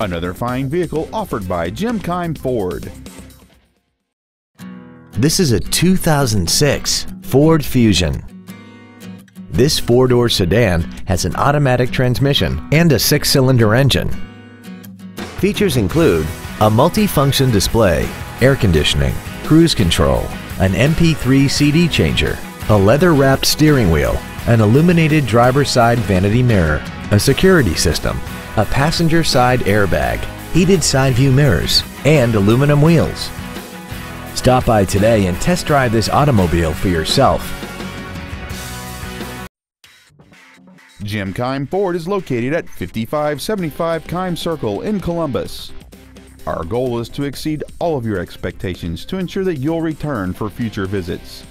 Another fine vehicle offered by Jim Keim Ford. This is a 2006 Ford Fusion. This four-door sedan has an automatic transmission and a six-cylinder engine. Features include a multi-function display, air conditioning, cruise control, an MP3 CD changer, a leather-wrapped steering wheel, an illuminated driver's side vanity mirror, a security system, a passenger side airbag, heated side view mirrors, and aluminum wheels. Stop by today and test drive this automobile for yourself. Jim Keim Ford is located at 5575 Keim Circle in Columbus. Our goal is to exceed all of your expectations to ensure that you'll return for future visits.